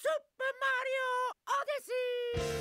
スーパーマリオオデッー！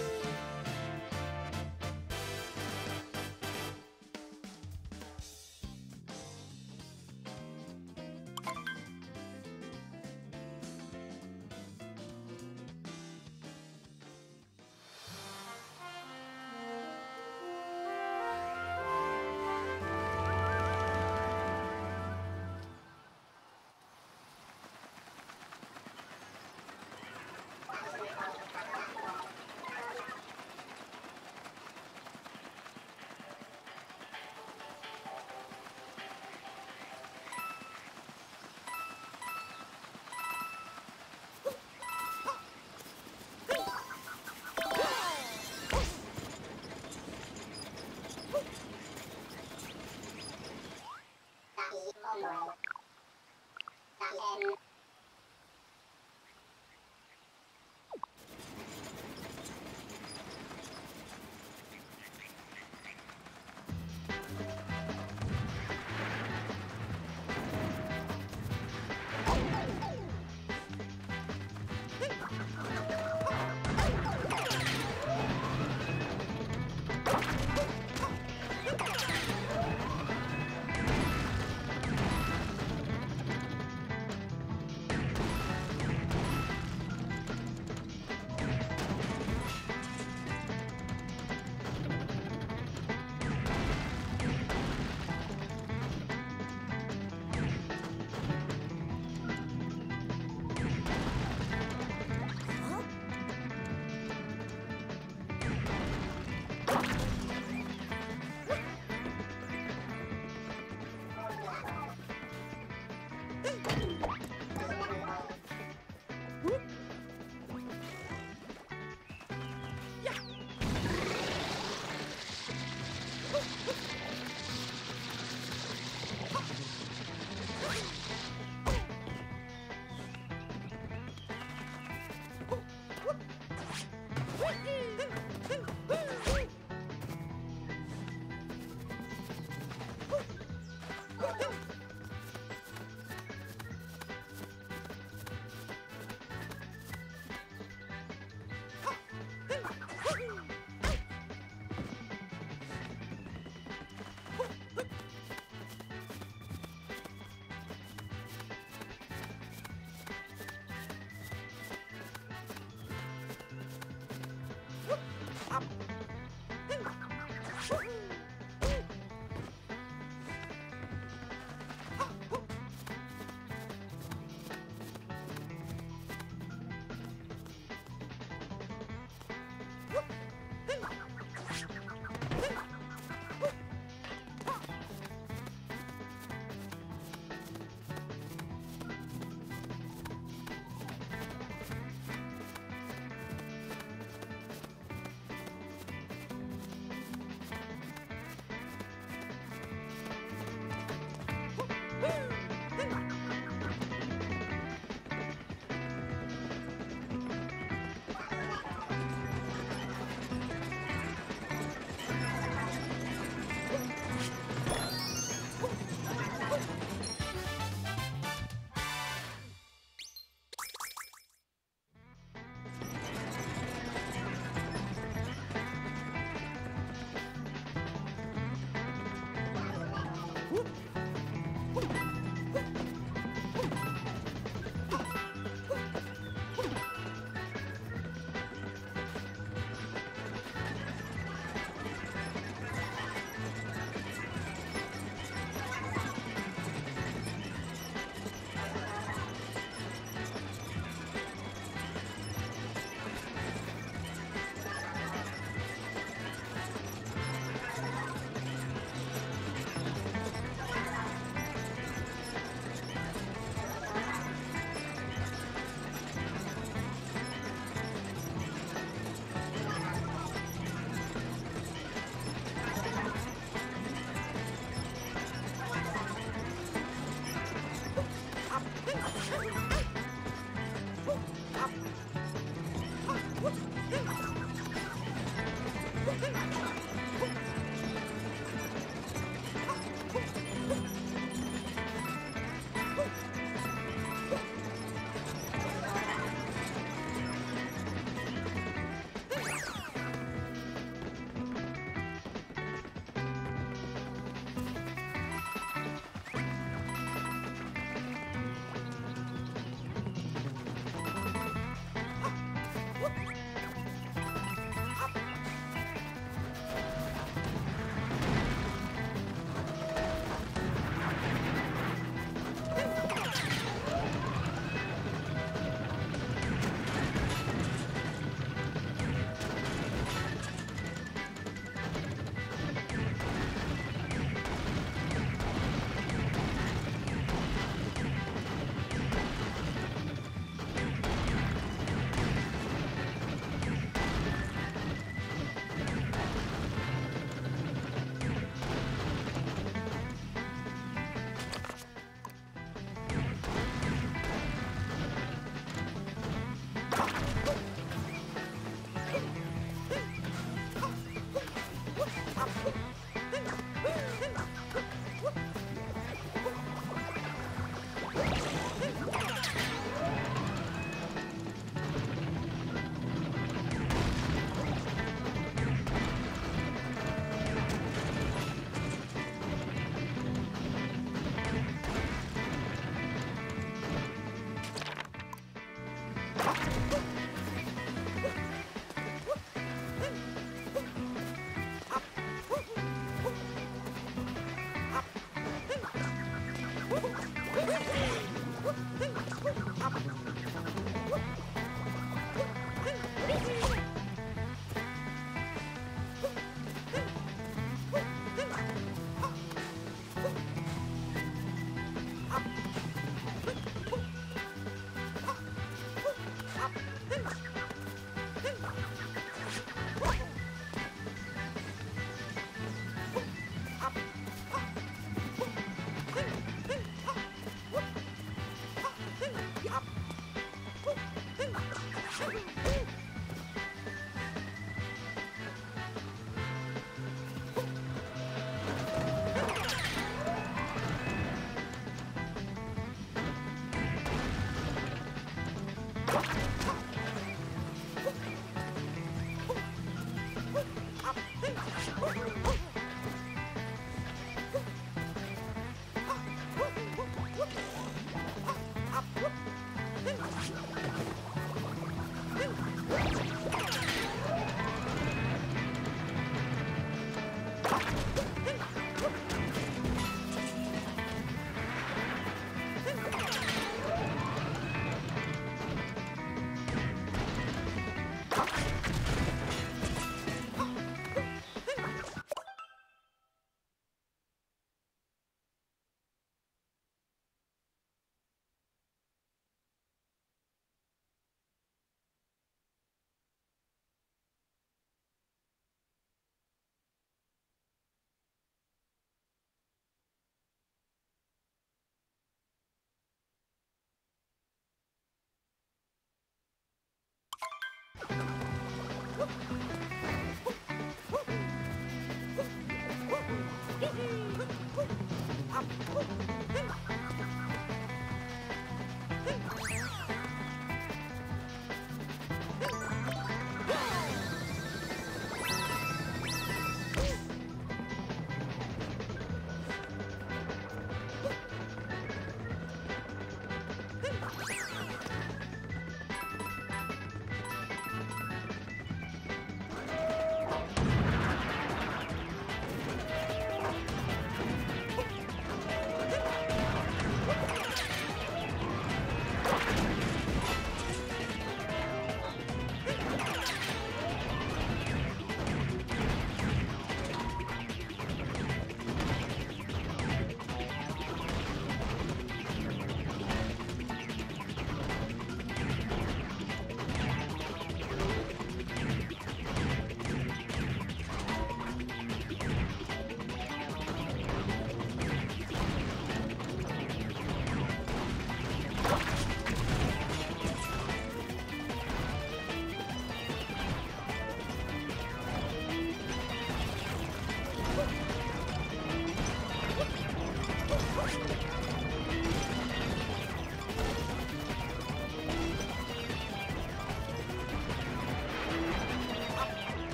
Hee!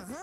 ふふ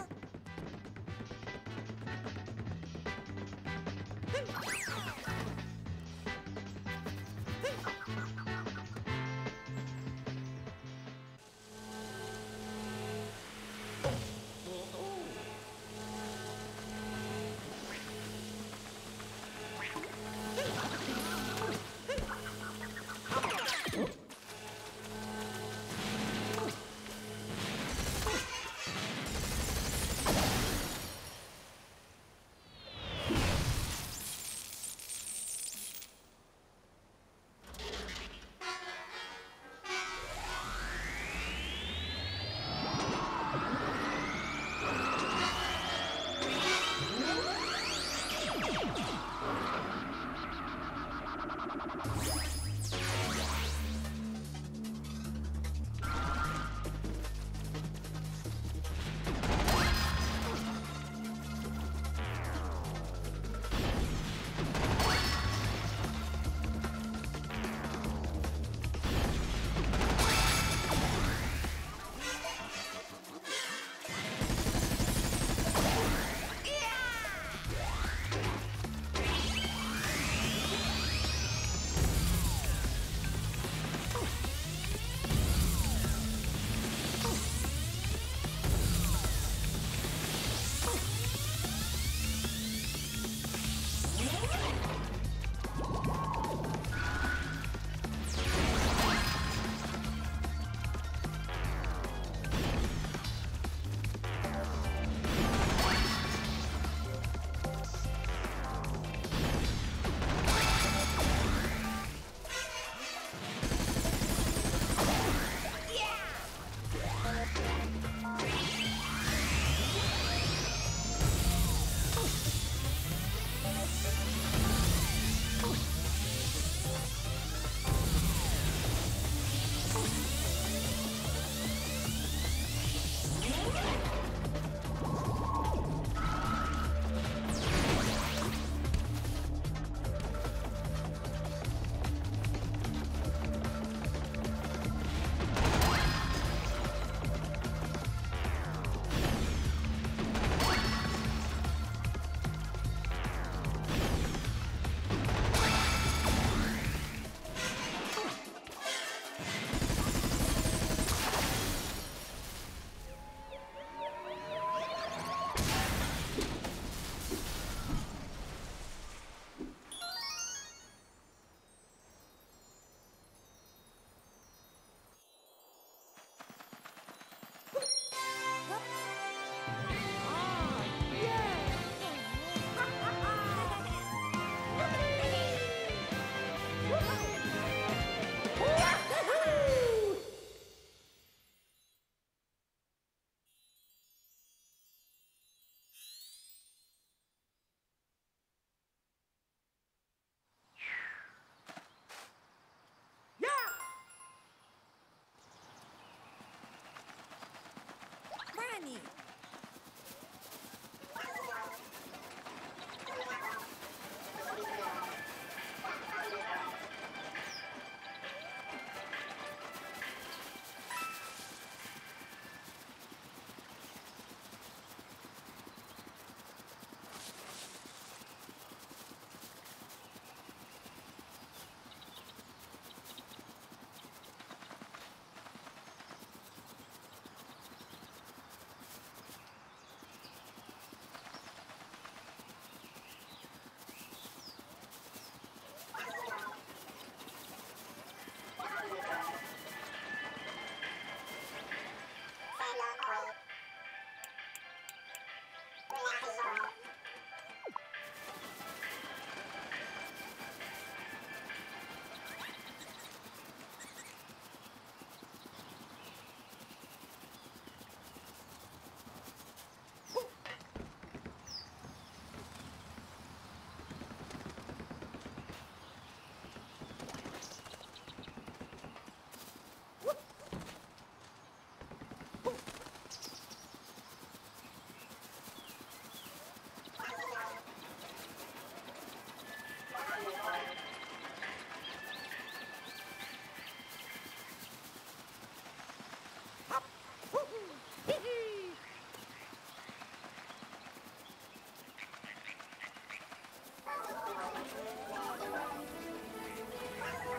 Thank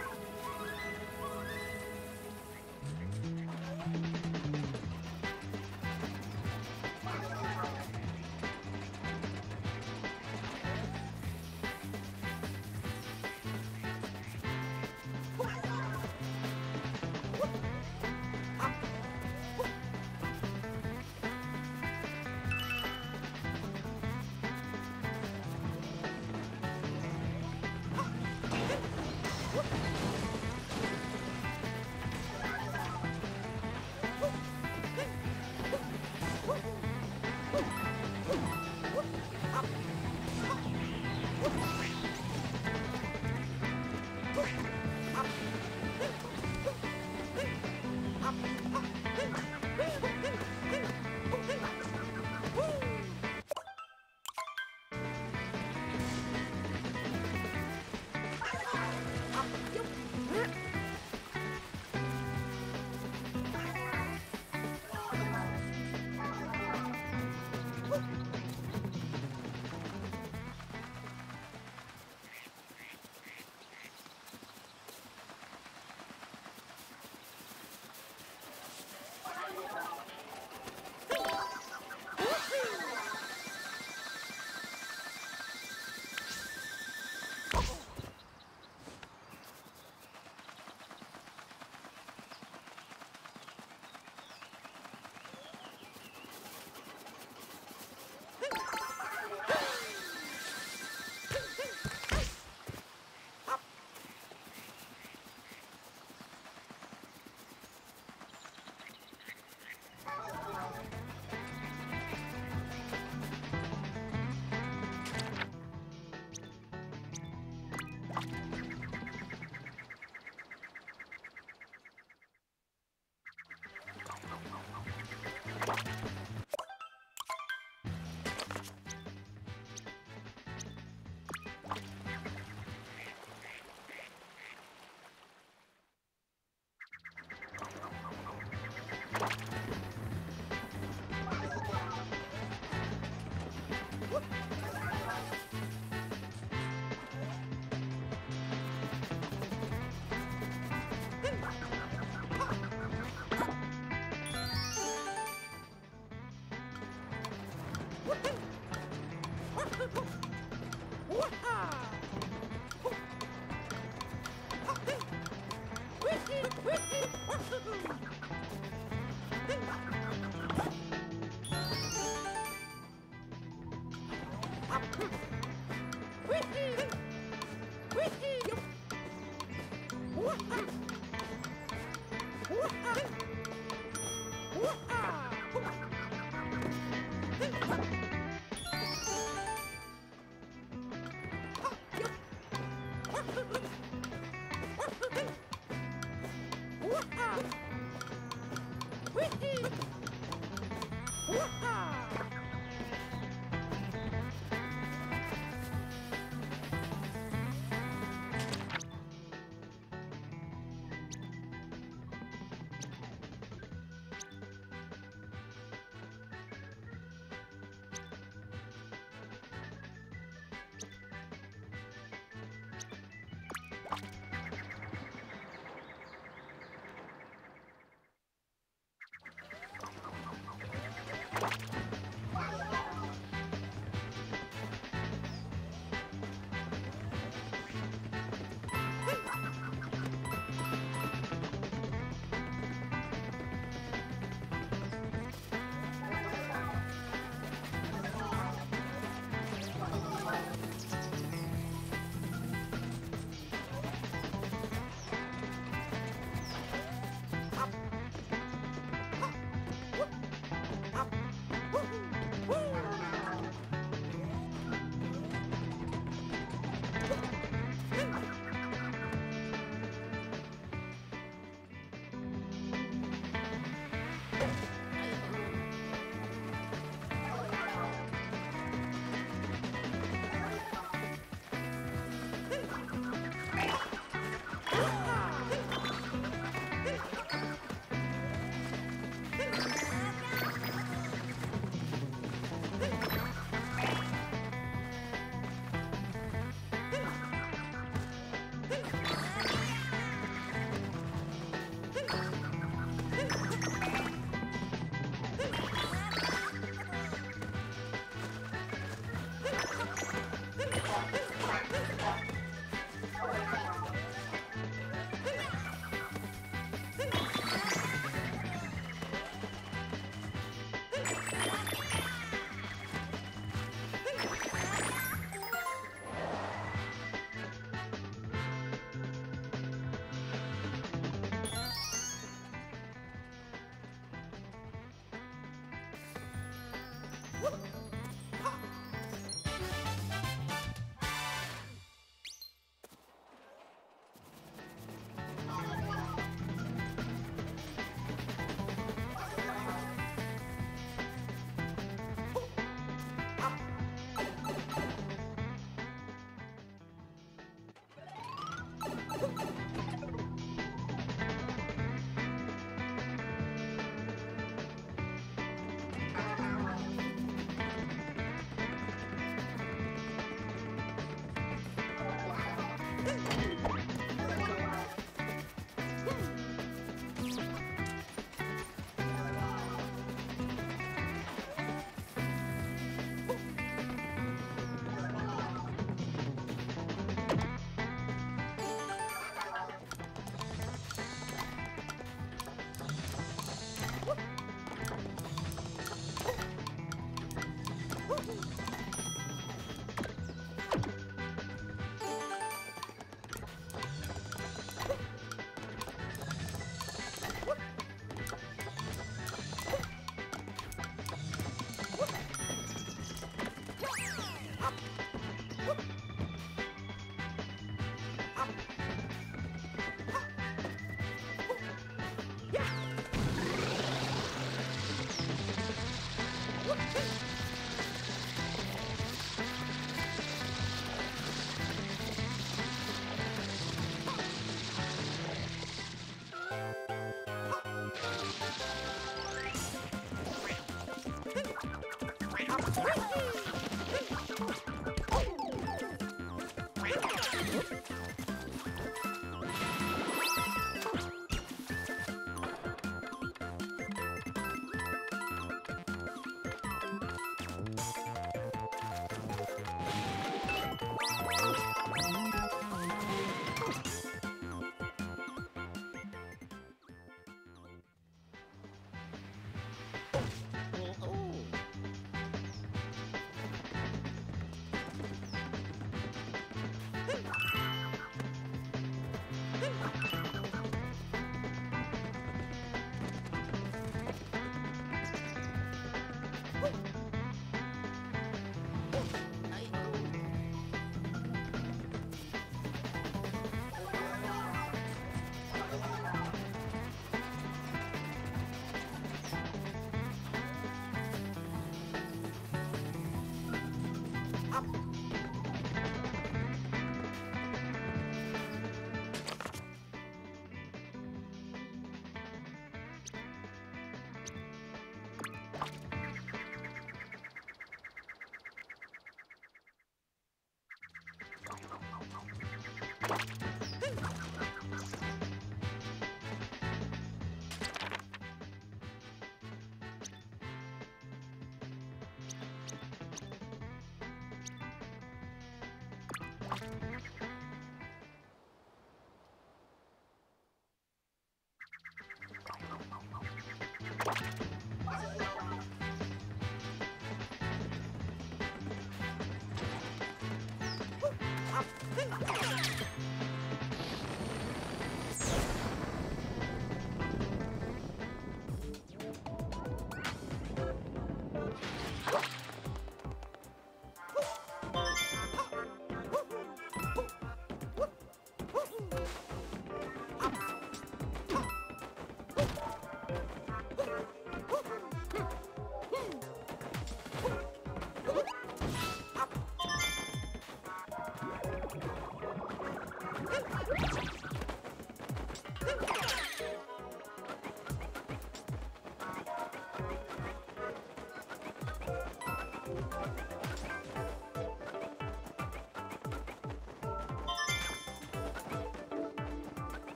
you. Woo-ha! Whee!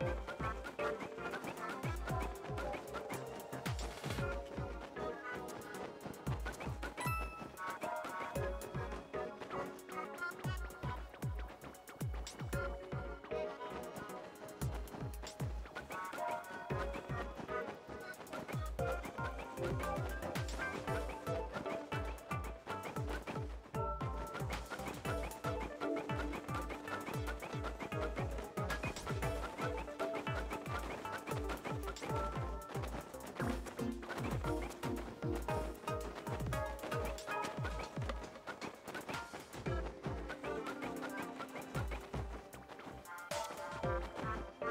you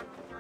Whoop.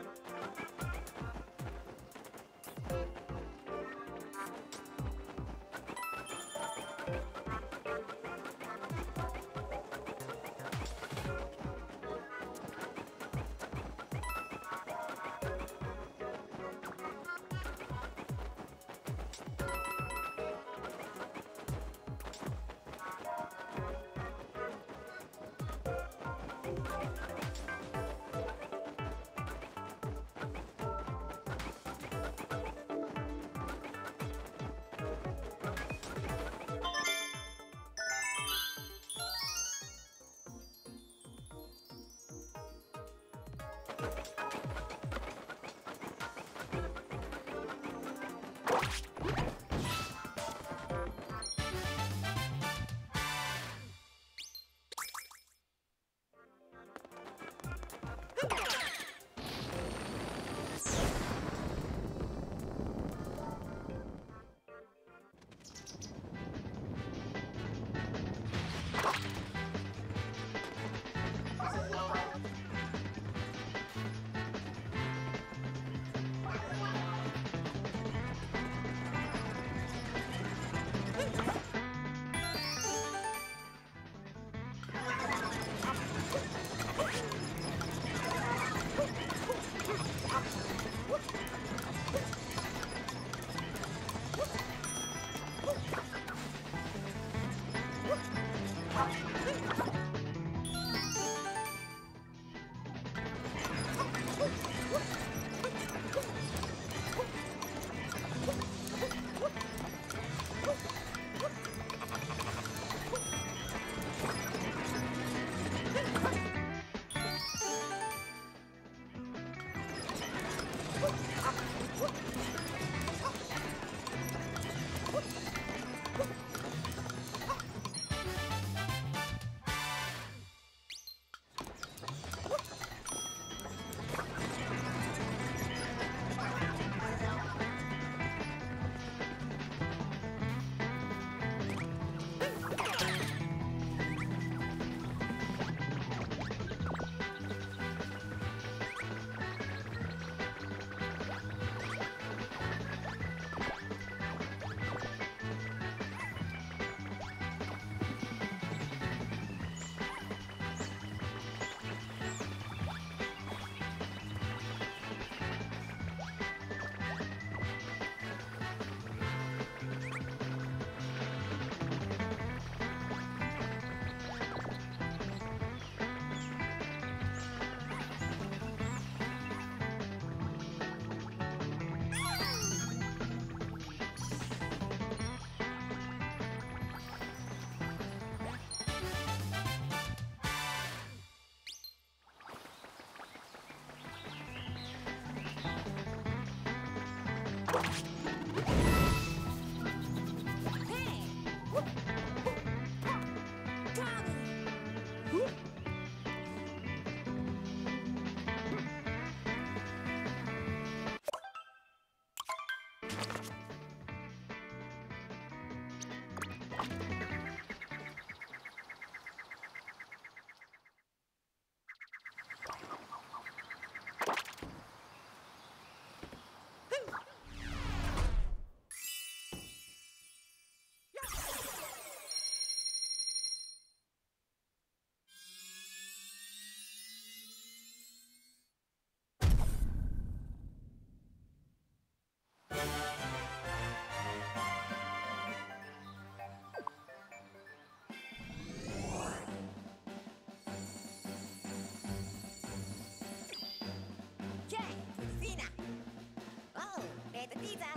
pizza.